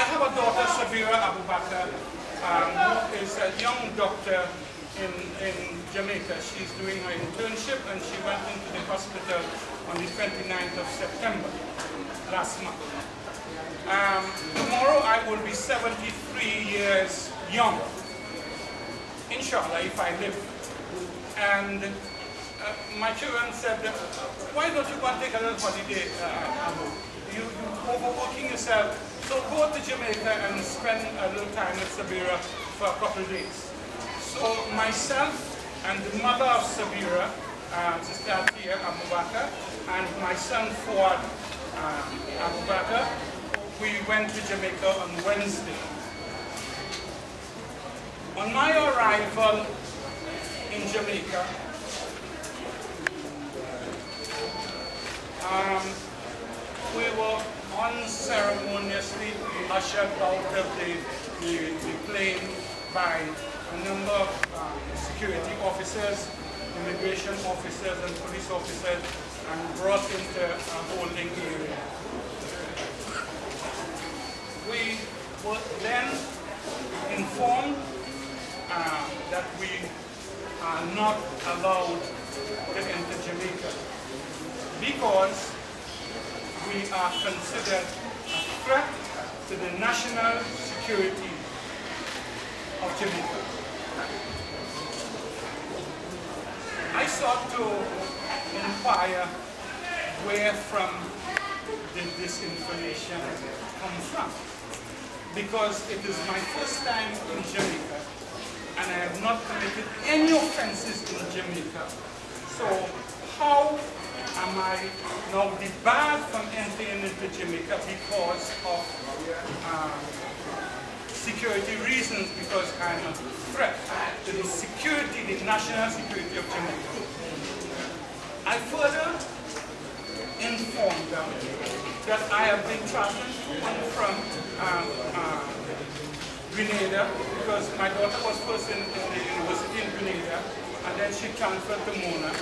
I have a daughter, Sabira Abu Bakr, um, who is a young doctor in, in Jamaica. She's doing her internship and she went into the hospital on the 29th of September last month. Um, tomorrow I will be 73 years young, inshallah, if I live. And uh, my children said, why don't you go and take a little holiday, uh, Abu? You, you're overworking yourself. So go to Jamaica and spend a little time with Sabira for a couple of days. So myself and the mother of Sabira, uh, Sister Atia Abu Bakr, and my son Fuad um, Abu Bakr, we went to Jamaica on Wednesday. On my arrival in Jamaica, um, we were unceremoniously ushered out of the, the, the plane by a number of um, security officers, immigration officers and police officers and brought into a holding area. We were then informed uh, that we are not allowed to enter Jamaica because we are considered a threat to the national security of Jamaica. I sought to inquire where from did this information come from because it is my first time in Jamaica and I have not committed any offenses in Jamaica. So how am I now debarred from entering into Jamaica because of um, security reasons, because I'm a threat to the security, the national security of Jamaica. I further informed them that I have been traveling to and from um, uh, Grenada because my daughter was first in, in the university in Grenada and then she transferred to Mona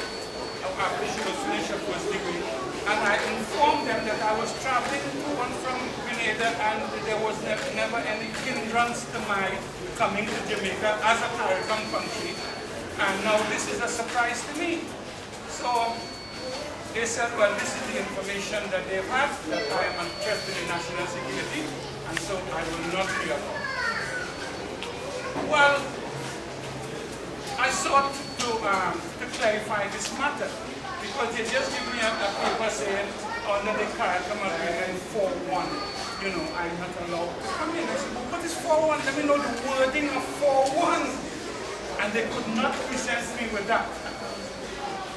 was finished her first degree. And I informed them that I was traveling to and from Grenada and there was ne never any hindrance to my coming to Jamaica as a CARICOM country. And now this is a surprise to me. So they said, well, this is the information that they've had, that I am a threat to the national security, and so I will not be allowed. Well, I sought to, um, to clarify this matter, because they just give me a, a paper saying, under the card come CARICOM agreement 4-1, you know, I'm not allowed to come in. I said, well, what is 4-1? Let me know the wording of 4-1. And they could not present me with that.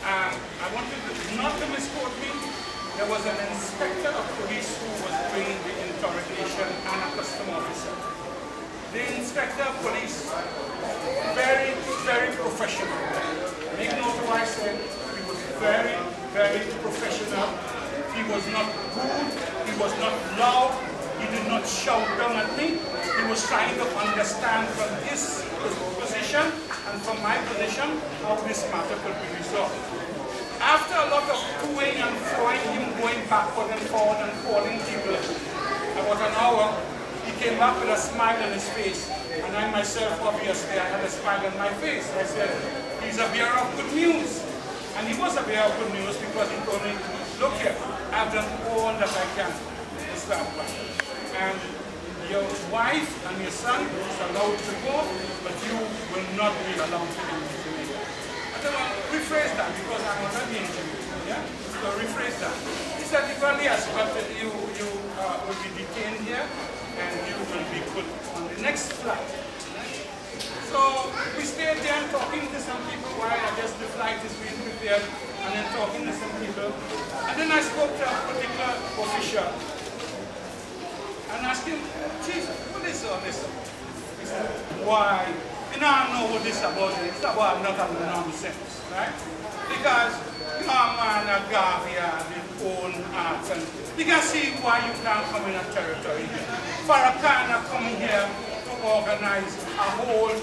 Um, I wanted not to misquote me. There was an inspector of police who was doing the interrogation and a custom officer. The inspector of police, very, very professional. Make of I said. He was very, very professional. He was not rude. He was not loud. He did not shout down at me. He was trying to understand from his position and from my position how this matter could be resolved. After a lot of toing and froing, him going backward and forward and calling people, about an hour, he came back with a smile on his face. And I myself, obviously, I had a smile on my face. I said, he's a bearer of good news. And he was a bearer of good news because he told me, look here, I've done all that I can to stop that. And your wife and your son is allowed to go, but you will not be allowed to Jamaica. I said, well, rephrase that because I'm already in Jamaica. Yeah? So rephrase that. He said, yes, but you, you uh, will be detained here and you will be put on the next flight. So we stayed there talking to some people while I guess the flight is being prepared and then talking to some people. And then I spoke to a particular official and asked him, Jesus, what is all this? He said, why? You know, I don't know what this about. It's about not having nonsense, right? Because your man a Gavia, the own and you can see why you can't come in a territory. Farrakhan come here to organize a whole 10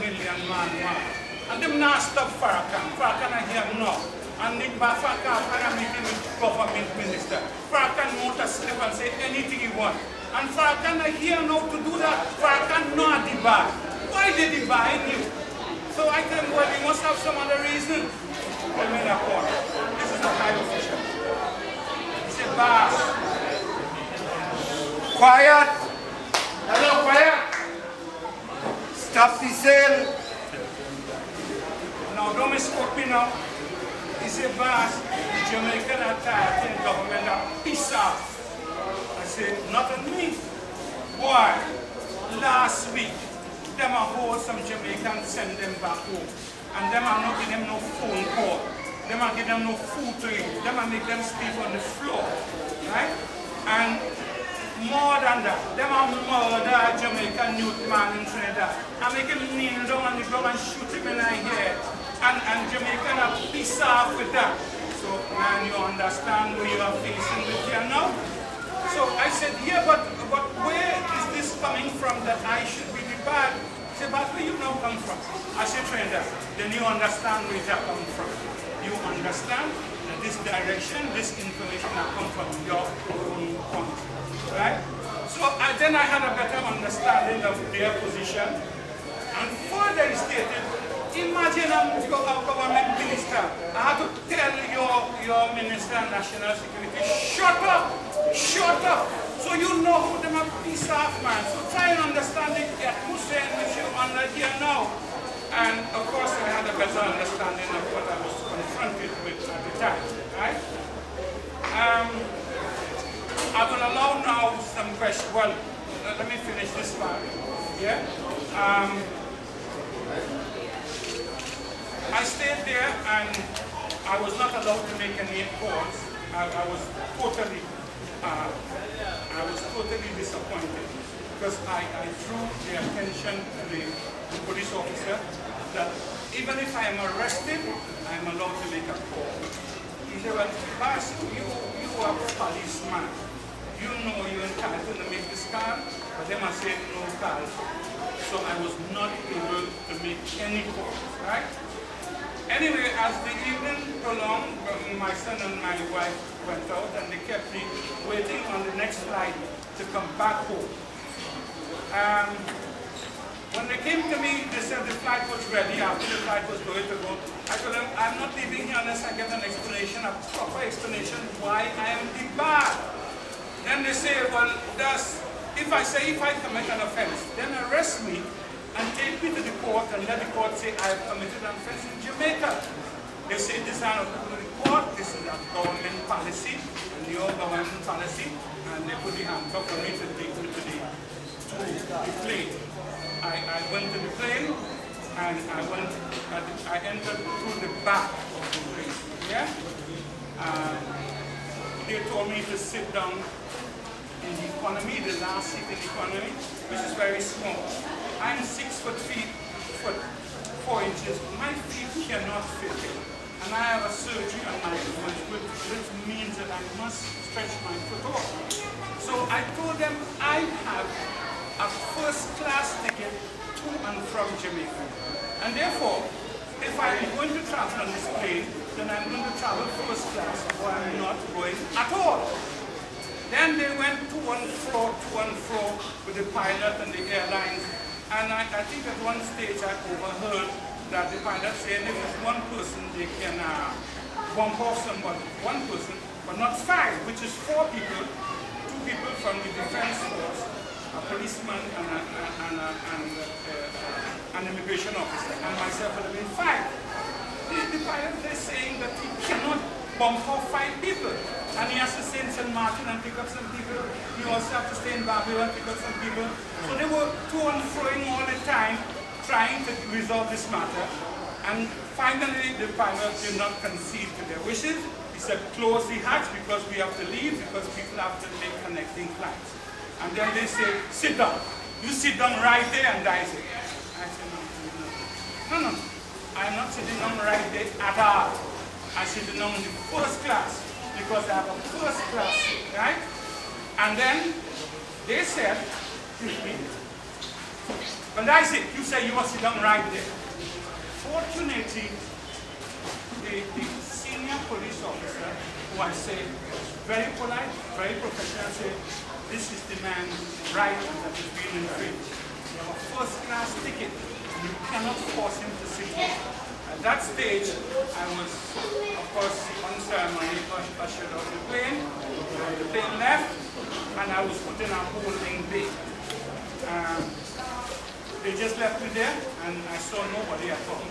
million man march. And them not stop Farrakhan. Farrakhan here now. And the Farrakhan meeting with government minister. Farrakhan want to slip and say anything he want. And Farrakhan here now to do that. Farrakhan not debar. Why they debarring you? So I him, well, you must have some other reason. This is a high official. Said, boss. Quiet. Hello, quiet. Stop the sale. Now, don't misquote me now. Said, boss, the Jamaican attire government are piss off. I said, not on me. Why? Last week, them a hold some Jamaicans, send them back home. And them are not give them no phone call. Them are give them no food to eat. Them are make them sleep on the floor. Right? And more than that, them are murder a Jamaican youth man in Trinidad. I make him kneel down on the ground and shoot him in the head. And, and Jamaican are piss off with that. So, man, you understand where you are facing with here now? So I said, yeah, but, but where is this coming from that I should be bad? Said, but where you now come from? I said, Trinidad, then you understand where that come from. You understand that this direction, this information has come from your own point, right? So I, then I had a better understanding of their position. And further stated, imagine I'm a government minister. I had to tell your, your minister of national security, shut up, shut up. So you know who them a piece off, man. So try and understand the atmosphere in which you're under here now. And of course, I had a better understanding of what I was confronted with at the time, right? Um, I will allow now some questions. Well, let me finish this part. Yeah? Um, I stayed there and I was not allowed to make any calls. I, I was totally, uh, I was totally disappointed because I, I drew the attention to the, police officer that even if I am arrested, I am allowed to make a call. He said, well, boss, you, you are a policeman. You know you're entitled to make this call, but them are saying no call. So I was not able to make any calls, right? Anyway, as the evening prolonged, my son and my wife went out and they kept me waiting on the next flight to come back home. Um, when they came to me, they said the flight was ready after the flight was going to go. I told them, I'm not leaving here unless I get an explanation, a proper explanation why I am debarred. Then they say, well, does, if I say if I commit an offense, then arrest me and take me to the court and let the court say I have committed an offense in Jamaica. They say this is not court, this government policy, and your government policy, and they put the handcuff on me to take me to the, to the plane. I, I went to the plane, and I went, I entered through the back of the plane, yeah? Um, they told me to sit down in the economy, the last seat in the economy, which is very small. I'm six foot feet, foot four inches. My feet cannot fit in. And I have a surgery on my foot, which means that I must stretch my foot off. So I told them I have a first class ticket to and from Jamaica. And therefore, if I'm going to travel on this plane, then I'm going to travel first class or I'm not going at all. Then they went to one floor, to and fro with the pilot and the airlines. And I, I think at one stage I overheard that the pilot saying if it's one person, they can uh, bump off somebody, one person, but not five, which is four people, two people from the defense force, a policeman and, a, and, a, and a, uh, an immigration officer, and myself would have been five. The, the pilot is saying that he cannot bump off five people. And he has to stay in St. Martin and pick up some people. He also has to stay in Barbados and pick up some people. So they were to and froing all the time, trying to resolve this matter. And finally, the pilots did not concede to their wishes. He said, close the hatch because we have to leave because people have to make connecting flights. And then they say, sit down. You sit down right there and I say, I said, no, no, no. I'm not sitting down right there at all. I'm sitting down in the first class because I have a first class right? And then they said, when I said, you say you must sit down right there. Fortunately, the, the senior police officer who I say very polite, very professional, said, this is the man right that is being infringed. You have a first class ticket. You cannot force him to sit here. At that stage, I was, of course, on ceremony, ushered out the plane. The plane left, and I was put in a holding bay. Um, they just left me there, and I saw nobody at all.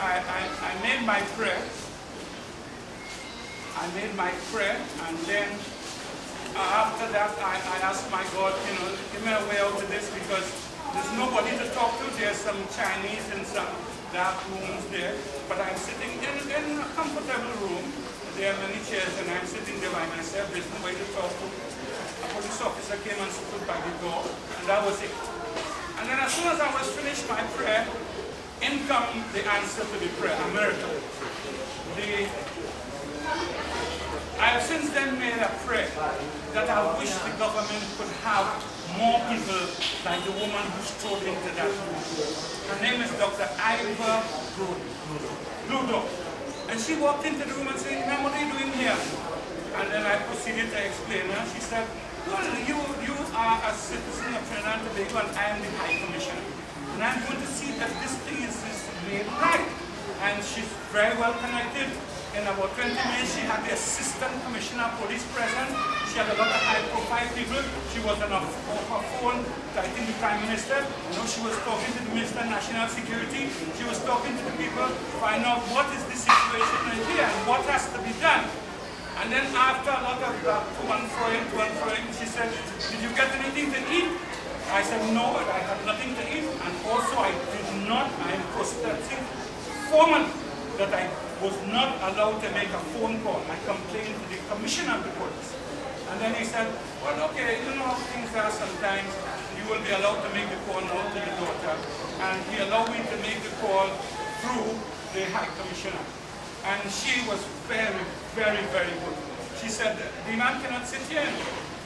I, I, I made my prayer. I made my prayer, and then uh, after that, I, I asked my God, you know, give me a way out of this because there's nobody to talk to. There's some Chinese in some dark rooms there, but I'm sitting in, in a comfortable room. There are many chairs, and I'm sitting there by myself. There's nobody to talk to. A police officer came and stood by the door, and that was it. And then as soon as I was finished my prayer, in come the answer to the prayer, America. The I have since then made a prayer that I wish the government could have more people like the woman who strode into that room. Her name is Dr. Iva Gloudon. And she walked into the room and said, ma'am, what are you doing here? And then I proceeded to explain her. She said, are a citizen of Trinidad and Tobago and I am the High Commissioner. And I'm going to see that this thing is, is made right. And she's very well connected in about 20 minutes, she had the assistant commissioner of police present. She had a lot of high-profile people. She was on her phone, I think the prime minister. You know, she was talking to the minister of national security. She was talking to the people to find out what is the situation here and what has to be done. And then after a lot of uh, to and froing, to and froing, she said, did you get anything to eat? I said, no, I had nothing to eat. And also I did not, I am protesting formally that I was not allowed to make a phone call. I complained to the commissioner of the police. And then he said, well, okay, you know how things are sometimes you will be allowed to make the call now to the daughter. And he allowed me to make the call through the High Commissioner. And she was very, very, very good. She said, the man cannot sit here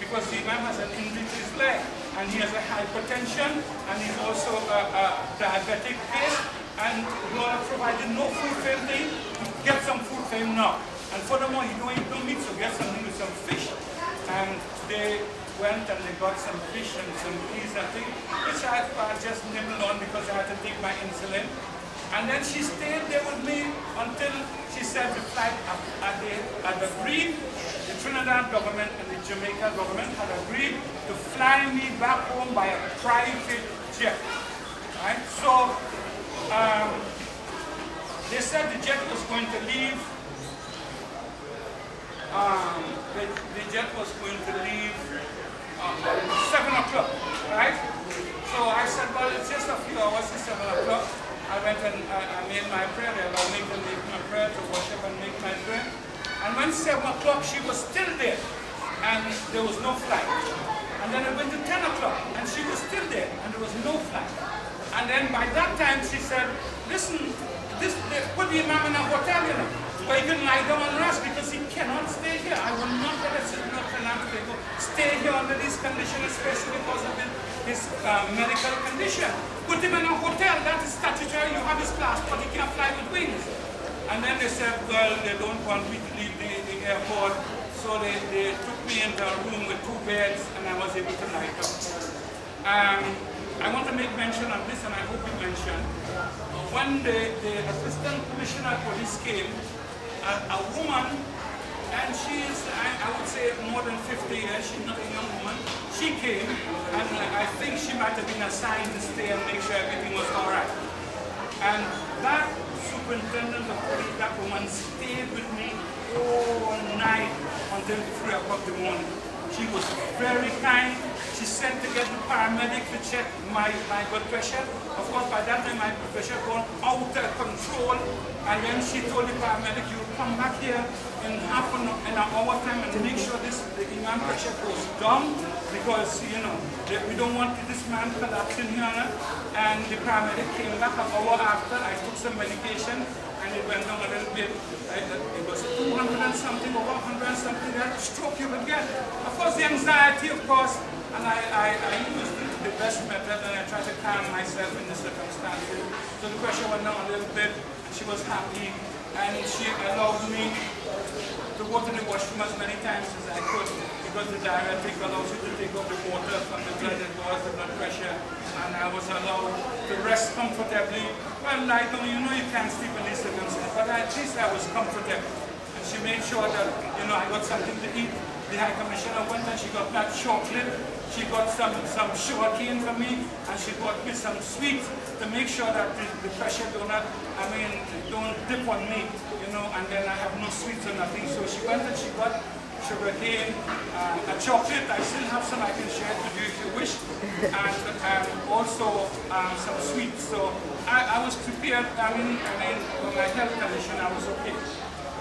because the man has an injury to his leg and he has a hypertension and he's also a, a diabetic case and Lord provided no food for him get some food for him now. And furthermore, he don't eat no meat, so get something with some fish. And they went and they got some fish and some peas and things, which I, I just nibbled on because I had to take my insulin. And then she stayed there with me until she said the flight had, the agreed, the Trinidad government and the Jamaica government had agreed to fly me back home by a private jet. Right? So um, they said the jet was going to leave. Um, the, the, jet was going to leave um, 7 o'clock, right? So I said, well, it's just a few hours to 7 o'clock. I went and I, I, made my prayer. They allowed me to make my prayer, to worship and make my prayer. And when 7 o'clock, she was still there. And there was no flight. And then I went to 10 o'clock, and she was still there, and there was no flight. And then by that time, she said, listen, this, put the imam in a hotel, you know, where he can lie down and rest because he cannot stay here. I will not let a Trinidad Tobago stay here under these conditions, especially because of his uh, medical condition. Put him in a hotel, that is statutory, you have his class, but he can't fly with wings. And then they said, well, they don't want me to leave the, the airport, so they, they took me into a room with two beds, and I was able to lie down. Um, I want to make mention of this, and I hope you mention. When the, the Assistant Commissioner Police came, a, a woman, and she is, I, I, would say, more than 50 years, she's not a young woman, she came, and I think she might have been assigned to stay and make sure everything was all right. And that superintendent of police, that woman, stayed with me all night until 3 o'clock in the morning. She was very kind. She sent to get the paramedic to check my, my blood pressure. Of course, by that time, my blood pressure gone out of control. And then she told the paramedic, you come back here in half an, an hour time and make sure this the imam pressure goes down because, you know, we don't want this man collapsing here. And the paramedic came back an hour after. I took some medication it went down a little bit. It was 200 and something, or 100 and something, that stroke you would get. Of course, the anxiety, of course, and I, I, I used the best method and I tried to calm myself in the circumstances. So the pressure went down a little bit, she was happy, and she allowed me to go to the washroom as many times as I could because the diuretic allows you to take off the water from the blood that goes the blood pressure and I was allowed to rest comfortably. Well, I know, you know you can't sleep in these circumstances, but at least I was comfortable. And she made sure that, you know, I got something to eat. The High Commissioner went and she got that chocolate. She got some, some sugar cane for me and she got me some sweets to make sure that the, the pressure don't, I mean, don't dip on me, you know, and then I have no sweets or nothing. So she went and she got sugar cane, uh, a chocolate. I still have some I can share with you if you wish, and um, also um, some sweets. So I, I was prepared. I mean, I mean, for my health condition, I was okay.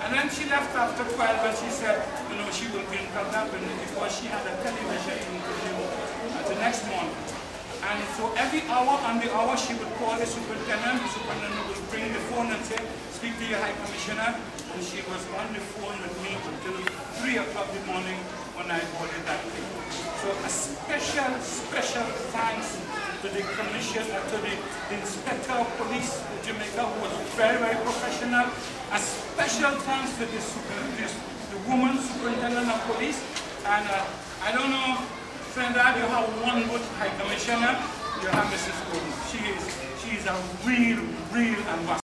And then she left after 12 and she said, you know, she will be in Calabria because she had a television interview uh, the next morning. And so every hour on the hour she would call the superintendent, the superintendent would bring the phone and say, speak to your high commissioner. And she was on the phone with me until 3 o'clock in the morning when I boarded that plane. So a special, special thanks to the commissioner, to the, the inspector of police of Jamaica who was very, very professional. A special thanks to the, the, the woman superintendent of police. And uh, I don't know, friend, you have one good high commissioner, you have Mrs. Gloudon. She is, she is a real, real ambassador.